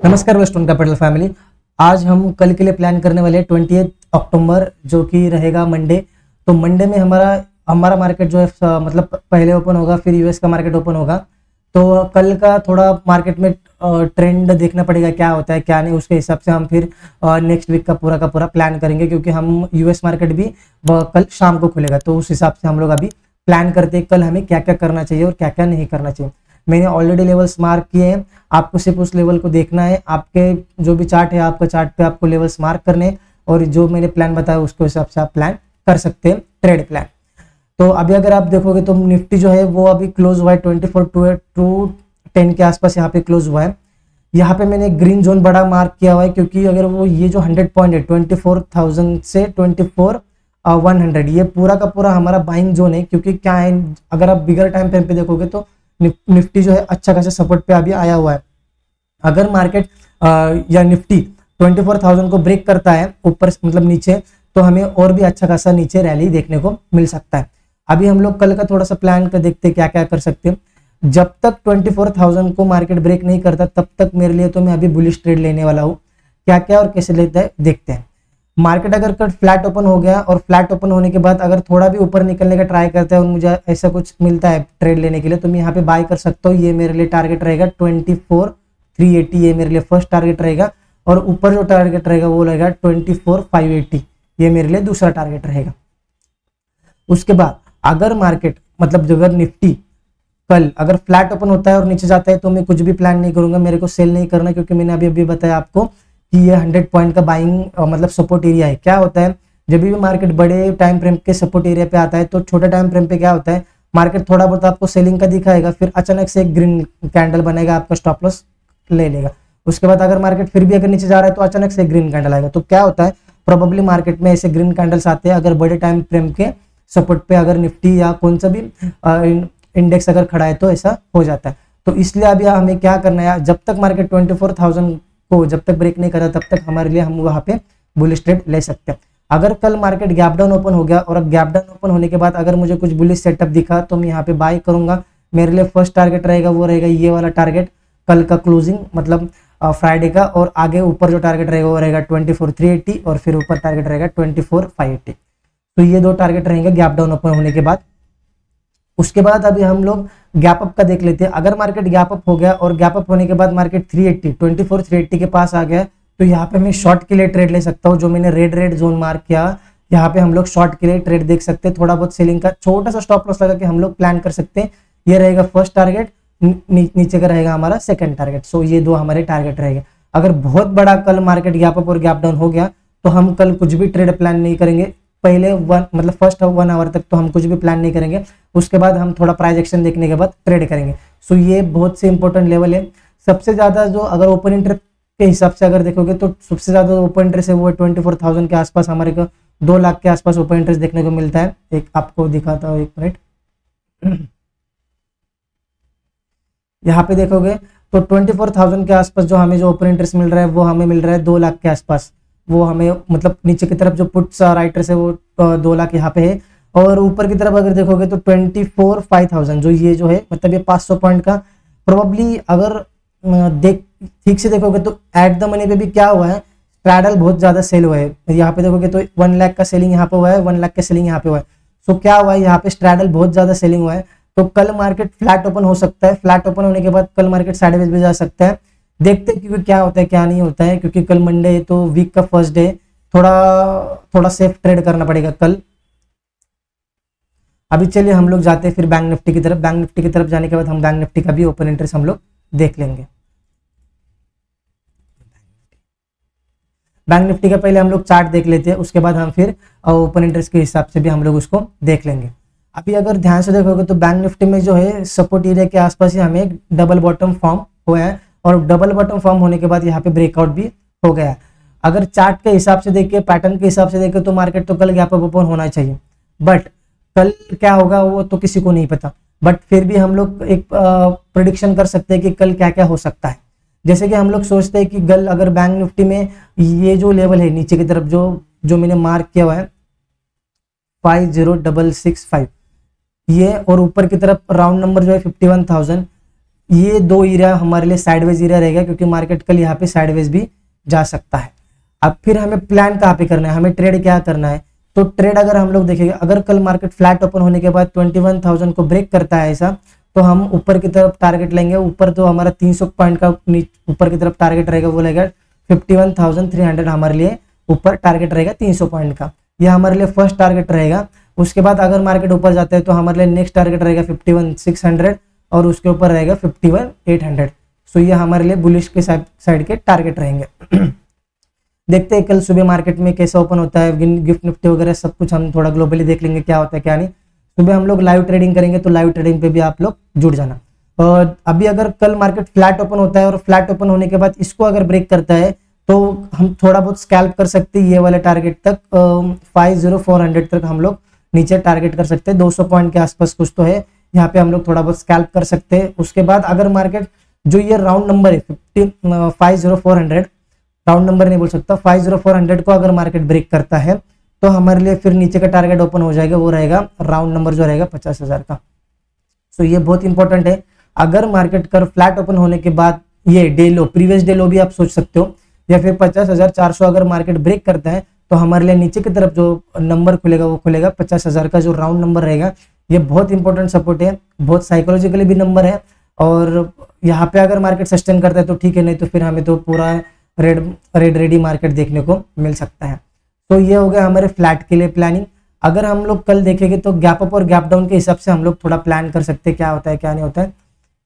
नमस्कार western capital family आज हम कल के लिए प्लान करने वाले ट्वेंटी अक्टूबर, जो कि रहेगा मंडे तो मंडे में हमारा हमारा मार्केट जो है मतलब पहले ओपन होगा, फिर यूएस का मार्केट ओपन होगा। तो कल का थोड़ा मार्केट में ट्रेंड देखना पड़ेगा, क्या होता है, क्या नहीं, उसके हिसाब से हम फिर नेक्स्ट वीक का पूरा का पूरा प्लान करेंगे, क्योंकि हम यूएस मार्केट भी कल शाम को खुलेगा। तो उस हिसाब से हम लोग अभी प्लान करते हैं, कल हमें क्या क्या करना चाहिए और क्या क्या नहीं करना चाहिए। मैंने ऑलरेडी लेवल्स मार्क किए हैं। आपको सिर्फ़ उस लेवल को देखना है। आपके जो भी चार्ट है, आपका चार्ट पे आपको लेवल्स मार्क करने और जो मैंने प्लान बताया, उसके हिसाब से आप प्लान कर सकते हैं ट्रेड प्लान तो अभी अगर आप देखोगे तो निफ्टी जो है, वो अभी क्लोज हुआ है twenty four two two ten के आसपास यहाँ पे क्लोज हुआ है। यहाँ पे मैंने ग्रीन जोन बड़ा मार्क किया हुआ है, क्योंकि अगर वो ये जो हंड्रेड पॉइंट है ट्वेंटी फोर थाउज़ेंड से ट्वेंटी फोर वन हंड्रेड ये पूरा का पूरा हमारा बाइंग जोन है, क्योंकि क्या है, अगर आप बिगर टाइम फ्रेम पे देखोगे तो निफ्टी जो है अच्छा खासा सपोर्ट पे अभी आया हुआ है। अगर मार्केट या निफ्टी 24,000 को ब्रेक करता है ऊपर मतलब नीचे तो हमें और भी अच्छा खासा नीचे रैली देखने को मिल सकता है। अभी हम लोग कल का थोड़ा सा प्लान कर देखते क्या क्या कर सकते हैं। जब तक 24,000 को मार्केट ब्रेक नहीं करता तब तक मेरे लिए तो मैं अभी बुलिश ट्रेड लेने वाला हूँ। क्या क्या और कैसे लेता है देखते हैं। मार्केट अगर कट फ्लैट ओपन हो गया और फ्लैट ओपन होने के बाद अगर थोड़ा भी ऊपर निकलने का ट्राई करता है और मुझे ऐसा कुछ मिलता है ट्रेड लेने के लिए तो मैं यहाँ पे बाय कर सकता हूँ। ये मेरे लिए टारगेट रहेगा ट्वेंटी फोर थ्री एटी ये मेरे लिए फ़र्स्ट टारगेट रहेगा और ऊपर जो टारगेट रहेगा वो रहेगा ट्वेंटी फोर फाइव एट्टी ये मेरे लिए दूसरा टारगेट रहेगा। उसके बाद अगर मार्केट मतलब अगर निफ्टी कल अगर फ्लैट ओपन होता है और नीचे जाता है तो मैं कुछ भी प्लान नहीं करूँगा, मेरे को सेल नहीं करना, क्योंकि मैंने अभी अभी बताया आपको कि ये 100 पॉइंट का बाइंग मतलब सपोर्ट एरिया है। क्या होता है? जब भी मार्केट बड़े टाइम फ्रेम के सपोर्ट एरिया पे आता है तो छोटे टाइम फ्रेम पे क्या होता है? मार्केट थोड़ा बहुत आपको सेलिंग का दिखाएगा, फिर अचानक से एक ग्रीन कैंडल बनेगा, आपका स्टॉप लॉस ले लेगा। उसके बाद अगर मार्केट फिर भी अगर नीचे जा रहा है तो अचानक से ग्रीन कैंडल आएगा। तो क्या होता है? प्रोबेबली मार्केट में ऐसे ग्रीन कैंडल्स आते हैं, अगर बड़े टाइम फ्रेम के सपोर्ट पे अगर निफ्टी या कौन सा भी इंडेक्स अगर खड़ा है तो ऐसा हो जाता है। तो इसलिए अभी हमें क्या करना है? जब तक मार्केट ट्वेंटी फोर थाउज़ेंड को जब तक ब्रेक नहीं करा, तब तक हमारे लिए हम वहाँ पे बुलिश ट्रेड ले सकते हैं। अगर कल मार्केट गैप डाउन ओपन हो गया और अब गैप डाउन ओपन होने के बाद अगर मुझे कुछ बुलिश सेटअप दिखा तो मैं यहाँ पे बाय करूँगा। मेरे लिए फ़र्स्ट टारगेट रहेगा, वो रहेगा ये वाला टारगेट कल का क्लोजिंग मतलब फ्राइडे का और आगे ऊपर जो टारगेट रहेगा, वो रहेगा ट्वेंटी फोर थ्री एट्टी और फिर ऊपर टारगेट रहेगा ट्वेंटी फोर फाइव एट्टी तो ये दो टारगेट रहेंगे गैप डाउन ओपन होने के बाद। उसके बाद अभी हम लोग गैप अप का देख लेते हैं। अगर मार्केट गैप अप हो गया और गैप अप होने के बाद मार्केट 380 24 380 के पास आ गया तो यहाँ पे मैं शॉर्ट के लिए ट्रेड ले सकता हूँ, जो मैंने रेड रेड जोन मार्क किया। यहाँ पे हम लोग शॉर्ट के लिए ट्रेड देख सकते हैं। थोड़ा बहुत सेलिंग का, छोटा सा स्टॉप लॉस लगा के हम लोग प्लान कर सकते हैं। ये रहेगा फ़र्स्ट टारगेट नीचे का रहेगा हमारा सेकंड टारगेट सो ये दो हमारे टारगेट रहेगा। अगर बहुत बड़ा कल मार्केट गैप अप और गैप डाउन हो गया तो हम कल कुछ भी ट्रेड प्लान नहीं करेंगे। पहले वन मतलब फ़र्स्ट वन आवर तक तो हम कुछ भी प्लान नहीं करेंगे। उसके बाद हम थोड़ा प्राइज एक्शन देखने के बाद ट्रेड करेंगे। सो ये बहुत से इंपॉर्टेंट लेवल है। सबसे ज़्यादा जो अगर ओपन इंटरेस्ट के हिसाब से अगर देखोगे तो सबसे ज़्यादा ओपन इंटरेस्ट है वो ट्वेंटी फोर थाउज़ेंड के आसपास हमारे को, दो लाख के आसपास ओपन इंटरेस्ट देखने को मिलता है। एक आपको दिखाता हूँ एक मिनट यहाँ पे देखोगे तो ट्वेंटी फोर थाउज़ेंड के आसपास जो हमें जो ओपन इंटरेस्ट मिल रहा है, वो हमें मिल रहा है दो लाख के आसपास। वो हमें मतलब नीचे की तरफ़ जो पुट्स राइटर्स है वो दो लाख यहाँ पे है। और ऊपर की तरफ़ अगर देखोगे तो ट्वेंटी फोर फाइव थाउज़ेंड जो ये जो है मतलब ये पाँच सौ पॉइंट का प्रोबेबली अगर देख ठीक से देखोगे तो एट द मनी पे भी क्या हुआ है स्ट्रैडल बहुत ज़्यादा सेल हुआ है। यहाँ पे देखोगे तो वन लाख का सेलिंग यहाँ पे हुआ है वन लाख का सेलिंग यहाँ पे हुआ है। सो so, क्या हुआ है यहाँ पे स्ट्रैडल बहुत ज़्यादा सेलिंग हुआ है। तो कल मार्केट फ्लैट ओपन हो सकता है। फ्लैट ओपन होने के बाद कल मार्केट साइडवेज भी जा सकता है। देखते हैं क्योंकि क्या होता है, क्या नहीं होता है, क्योंकि कल मंडे तो वीक का फ़र्स्ट डे थोड़ा थोड़ा सेफ़ ट्रेड करना पड़ेगा कल। अभी चलिए हम लोग जाते हैं फिर बैंक निफ्टी की तरफ़। बैंक निफ्टी की तरफ़ जाने के बाद हम बैंक निफ्टी का भी ओपन इंटरेस्ट हम लोग देख लेंगे। बैंक निफ्टी का पहले हम लोग चार्ट देख लेते हैं, उसके बाद हम फिर ओपन इंटरेस्ट के हिसाब से भी हम लोग उसको देख लेंगे। अभी अगर ध्यान से देखोगे तो बैंक निफ्टी में जो है सपोर्ट एरिया के आसपास ही हमें डबल बॉटम फॉर्म हुआ है। और डबल बॉटम फॉर्म होने के बाद यहाँ पे ब्रेकआउट भी हो गया। अगर चार्ट के हिसाब से देखे पैटर्न के हिसाब से देखे तो मार्केट तो कल गैप अप ओपन होना चाहिए। बट कल क्या होगा वो तो किसी को नहीं पता। बट फिर भी हम लोग एक प्रोडिक्शन कर सकते हैं कि कल क्या क्या हो सकता है। जैसे कि हम लोग सोचते हैं कि कल अगर बैंक निफ्टी में ये जो लेवल है, नीचे की तरफ़ जो जो मैंने मार्क किया हुआ है five zero double six five ये और ऊपर की तरफ़ राउंड नंबर जो है फिफ्टी वन थाउज़ेंड ये दो एरिया हमारे लिए साइडवेज एरिया रहेगा, क्योंकि मार्केट कल यहाँ पे साइडवेज भी जा सकता है। अब फिर हमें प्लान कहाँ पे करना है? हमें ट्रेड क्या करना है? तो ट्रेड अगर हम लोग देखेंगे, अगर कल मार्केट फ्लैट ओपन होने के बाद ट्वेंटी वन थाउज़ेंड को ब्रेक करता है ऐसा तो हम ऊपर की तरफ़ टारगेट लेंगे। ऊपर तो हमारा तीन सौ पॉइंट का ऊपर की तरफ़ टारगेट रहेगा, वो रहेगा fifty one thousand three hundred हमारे लिए ऊपर टारगेट रहेगा तीन सौ पॉइंट का। यह हमारे लिए फ़र्स्ट टारगेट रहेगा। उसके बाद अगर मार्केट ऊपर जाता है तो हमारे लिए नेक्स्ट टारगेट रहेगा फिफ्टी वन सिक्स हंड्रेड और उसके ऊपर रहेगा fifty one eight hundred so ये हमारे लिए बुलिश के साइड के टारगेट रहेंगे। देखते हैं कल सुबह मार्केट में कैसा ओपन होता है गिफ्ट निफ्टी वगैरह सब कुछ हम थोड़ा ग्लोबली देख लेंगे क्या होता है, क्या नहीं। सुबह हम लोग लाइव ट्रेडिंग करेंगे तो लाइव ट्रेडिंग पे भी आप लोग जुड़ जाना। और अभी अगर कल मार्केट फ्लैट ओपन होता है और फ्लैट ओपन होने के बाद इसको अगर ब्रेक करता है तो हम थोड़ा बहुत स्कैल्प कर सकते हैं ये वाले टारगेट तक। फाइव ज़ीरो फोर हंड्रेड तक हम लोग नीचे टारगेट कर सकते हैं। 200 पॉइंट के आसपास कुछ तो है। यहाँ पे हम लोग थोड़ा बहुत स्कैल्प कर सकते हैं। उसके बाद अगर मार्केट जो ये राउंड नंबर है fifty five zero four hundred round number नहीं बोल सकता फाइव ज़ीरो फोर हंड्रेड को अगर मार्केट ब्रेक करता है तो हमारे लिए फिर नीचे का टारगेट ओपन हो जाएगा, वो रहेगा राउंड नंबर जो रहेगा पचास हज़ार का। सो ये बहुत इंपॉर्टेंट है। अगर मार्केट कर फ्लैट ओपन होने के बाद ये day low previous day low भी आप सोच सकते हो, या फिर पचास हज़ार चार सौ अगर मार्केट ब्रेक करता है तो हमारे लिए नीचे की तरफ़ जो नंबर खुलेगा, वो खुलेगा पचास हज़ार का जो राउंड नंबर रहेगा। ये बहुत इंपॉर्टेंट सपोर्ट है, बहुत साइकोलॉजिकली भी नंबर है और यहाँ पे अगर मार्केट सस्टेन करता है तो ठीक है, नहीं तो फिर हमें तो पूरा रेड रेड रेडी मार्केट देखने को मिल सकता है। तो ये हो गया हमारे फ्लैट के लिए प्लानिंग अगर हम लोग कल देखेंगे तो गैप अप और गैप डाउन के हिसाब से हम लोग थोड़ा प्लान कर सकते हैं, क्या होता है, क्या नहीं होता है।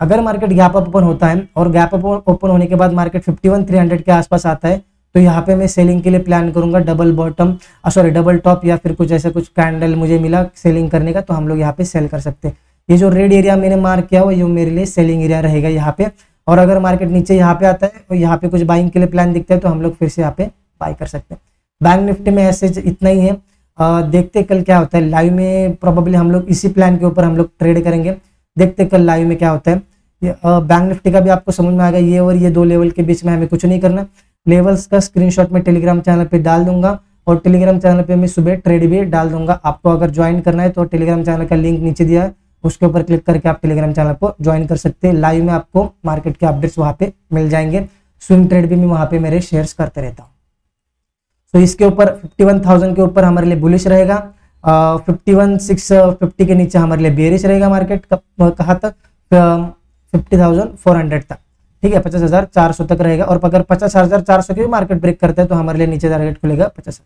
अगर मार्केट गैप अप ओपन होता है और गैप अप ओपन होने के बाद market fifty one three hundred के आसपास आता है तो यहाँ पे मैं सेलिंग के लिए प्लान करूँगा double bottom sorry double top या फिर कुछ ऐसा कुछ कैंडल मुझे मिला सेलिंग करने का तो हम लोग यहाँ पे सेल कर सकते हैं। ये जो रेड एरिया मैंने मार्क किया हुआ ये मेरे लिए सेलिंग एरिया रहेगा यहाँ पे। और अगर मार्केट नीचे यहाँ पे आता है और यहाँ पे कुछ बाइंग के लिए प्लान दिखता है तो हम लोग फिर से यहाँ पे बाई कर सकते हैं। बैंक निफ्टी में ऐसे इतना ही है। आ, देखते कल क्या होता है। लाइव में प्रोबेबली हम लोग इसी प्लान के ऊपर हम लोग ट्रेड करेंगे। देखते कल लाइव में क्या होता है। बैंक निफ्टी का भी आपको समझ में आएगा ये और ये दो लेवल के बीच में हमें कुछ नहीं करना। लेवल्स का स्क्रीनशॉट मैं टेलीग्राम चैनल पे डाल दूँगा और टेलीग्राम चैनल पे मैं सुबह ट्रेड भी डाल दूँगा। आपको अगर ज्वाइन करना है तो टेलीग्राम चैनल का लिंक नीचे दिया है। उसके ऊपर क्लिक करके आप टेलीग्राम चैनल को ज्वाइन कर सकते हैं। लाइव में आपको मार्केट के अपडेट्स वहाँ पे मिल जाएँगे। स्विंग ट्रेड भी मैं वहाँ पे मेरे शेयर्स करते रहता हूँ। तो इसके ऊपर 51,000 के ऊपर हमारे लिए बुलिश रहेगा। फिफ्टी वन सिक्स फिफ्टी के नीचे हमारे लिए बेरिश रहेगा मार्केट कहा तक? फिफ्टी थाउज़ेंड फोर हंड्रेड तक। ठीक है पचास हज़ार चार सौ तक रहेगा। और अगर पचास हज़ार चार सौ की मार्केट ब्रेक करते हैं तो हमारे लिए नीचे टारगेट खुलेगा पचास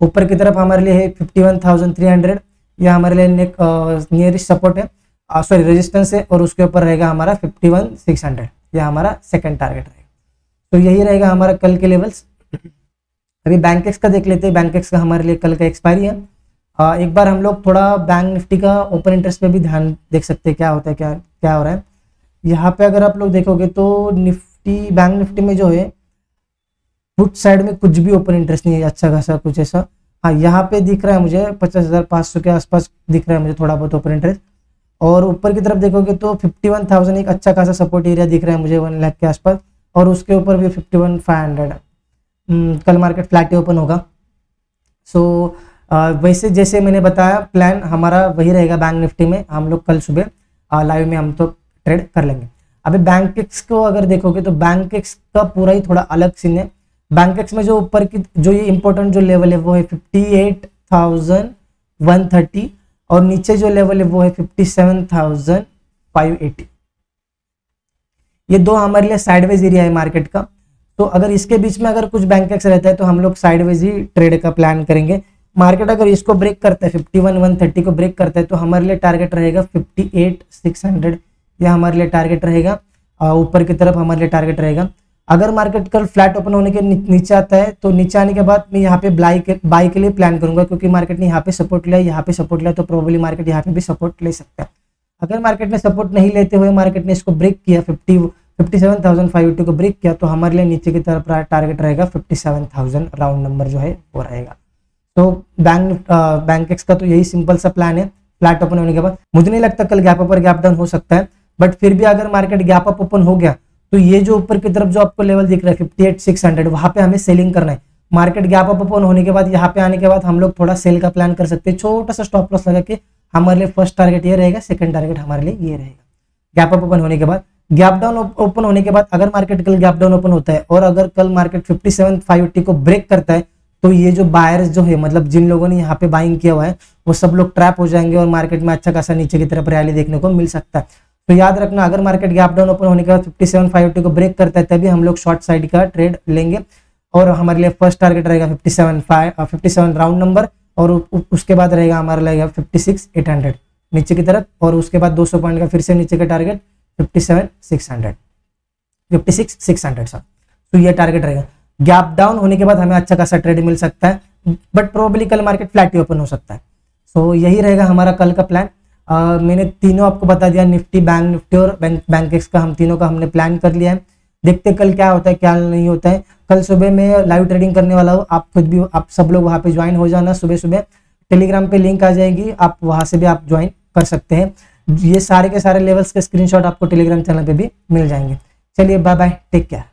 ऊपर की तरफ़ हमारे लिए है fifty one thousand three hundred यह हमारे लिए नियरेस्ट सपोर्ट है। सॉरी रेजिस्टेंस है और उसके ऊपर रहेगा हमारा फिफ्टी वन सिक्स हंड्रेड यह हमारा सेकंड टारगेट रहेगा। तो यही रहेगा हमारा कल के लेवल्स अभी बैंक एक्स का देख लेते हैं। बैंक एक्स का हमारे लिए कल का एक्सपायरी है। आ, एक बार हम लोग थोड़ा बैंक निफ्टी का ओपन इंटरेस्ट पे भी ध्यान देख सकते हैं क्या होता है क्या क्या हो रहा है। यहाँ पे अगर आप लोग देखोगे तो निफ्टी बैंक निफ्टी में जो है फुट साइड में कुछ भी ओपन इंटरेस्ट नहीं है अच्छा खासा कुछ ऐसा। हाँ यहाँ पे दिख रहा है मुझे पचास हज़ार पाँच सौ के आसपास दिख रहा है मुझे थोड़ा बहुत ओपन इंटरेस्ट। और ऊपर की तरफ़ देखोगे तो फिफ्टी वन थाउज़ेंड एक अच्छा खासा सपोर्ट एरिया दिख रहा है मुझे वन लाख के आसपास। और उसके ऊपर भी फिफ्टी वन फाइव हंड्रेड। कल मार्केट फ्लैट ही ओपन होगा। सो so, वैसे जैसे मैंने बताया प्लान हमारा वही रहेगा बैंक निफ्टी में। हम लोग कल सुबह लाइव में हम तो ट्रेड कर लेंगे। अभी बैंक एक्स को अगर देखोगे तो बैंक एक्स का पूरा ही थोड़ा अलग सीन है। बैंक एक्स में जो ऊपर की, जो ये इंपॉर्टेंट जो लेवल है वो है fifty eight thousand one thirty और नीचे जो लेवल है वो है fifty seven thousand five eighty ये दो हमारे लिए साइडवेज एरिया है मार्केट का। तो अगर इसके बीच में अगर कुछ बैंक एक्स रहता है तो हम लोग साइडवेज ही ट्रेड का प्लान करेंगे। मार्केट अगर इसको ब्रेक करता है फिफ्टी वन वन थर्टी को ब्रेक करता है तो हमारे लिए टारगेट रहेगा फिफ्टी एट सिक्स हंड्रेड यह हमारे लिए टारगेट रहेगा। ऊपर की तरफ़ हमारे लिए टारगेट रहेगा। अगर मार्केट कल फ्लैट ओपन होने के नीचे आता है तो नीचे आने के बाद मैं यहाँ पे ब्लाई के बाई के लिए प्लान करूँगा, क्योंकि मार्केट ने यहाँ पे सपोर्ट लिया, यहाँ पे सपोर्ट लिया तो प्रोबेबली मार्केट यहाँ पे भी सपोर्ट ले सकता है। अगर मार्केट ने सपोर्ट नहीं लेते हुए मार्केट ने इसको ब्रेक किया fifty fifty seven thousand five को ब्रेक किया तो हमारे लिए नीचे की तरफ़ टारगेट रहेगा fifty seven thousand round number जो है, वो रहेगा। तो बैंक बैंक का तो यही सिंपल सा प्लान है। फ्लैट ओपन होने के बाद मुझे नहीं लगता कल गैप अपर गैप डाउन हो सकता है। बट फिर भी अगर मार्केट गैप अप ओपन हो गया तो ये जो ऊपर की तरफ़ जो आपको लेवल दिख रहा है फिफ्टी एट सिक्स हंड्रेड वहाँ पे हमें सेलिंग करना है। मार्केट गैप अप ओपन होने के बाद, यहाँ पे आने के बाद हम लोग थोड़ा सेल का प्लान कर सकते हैं। छोटा सा स्टॉप लॉस लगा के हमारे लिए फ़र्स्ट टारगेट ये रहेगा सेकंड टारगेट हमारे लिए ये रहेगा। गैप अप ओपन होने के बाद गैप डाउन ओपन होने के बाद अगर मार्केट कल गैप डाउन ओपन होता है और अगर कल मार्केट फिफ्टी सेवन फाइव को ब्रेक करता है तो ये जो बायर्स जो है मतलब जिन लोगों ने यहाँ पे बाइंग किया हुआ है, वो सब लोग ट्रैप हो जाएँगे और मार्केट में अच्छा खासा नीचे की तरफ़ रैली देखने को मिल सकता है। तो याद रखना अगर मार्केट गैप डाउन ओपन होने के बाद फिफ्टी सेवन फाइव टू को ब्रेक करता है तभी हम लोग शॉर्ट साइड का ट्रेड लेंगे। और हमारे लिए फ़र्स्ट टारगेट रहेगा fifty seven five fifty seven round number और उसके बाद रहेगा हमारा रहेगा फिफ्टी सिक्स एट हंड्रेड नीचे की तरफ़ और उसके बाद 200 पॉइंट का फिर से नीचे का टारगेट 57 600 56 600 सर तो ये टारगेट रहेगा। गैप डाउन होने के बाद हमें अच्छा खासा ट्रेड मिल सकता है बट प्रोबेबली कल मार्केट फ्लैट ही ओपन हो सकता है। सो so, यही रहेगा हमारा कल का प्लान uh, मैंने तीनों आपको बता दिया निफ्टी बैंक निफ्टी और बैंक बैंक का हम तीनों का हमने प्लान कर लिया है। देखते कल क्या होता है क्या नहीं होता है। कल सुबह मैं लाइव ट्रेडिंग करने वाला हूँ। आप खुद भी आप सब लोग वहाँ पे ज्वाइन हो जाना सुबह सुबह। टेलीग्राम पे लिंक आ जाएगी आप वहाँ से भी आप ज्वाइन कर सकते हैं। ये सारे के सारे लेवल्स के स्क्रीनशॉट आपको टेलीग्राम चैनल पे भी मिल जाएँगे। चलिए बाय बाय टेक केयर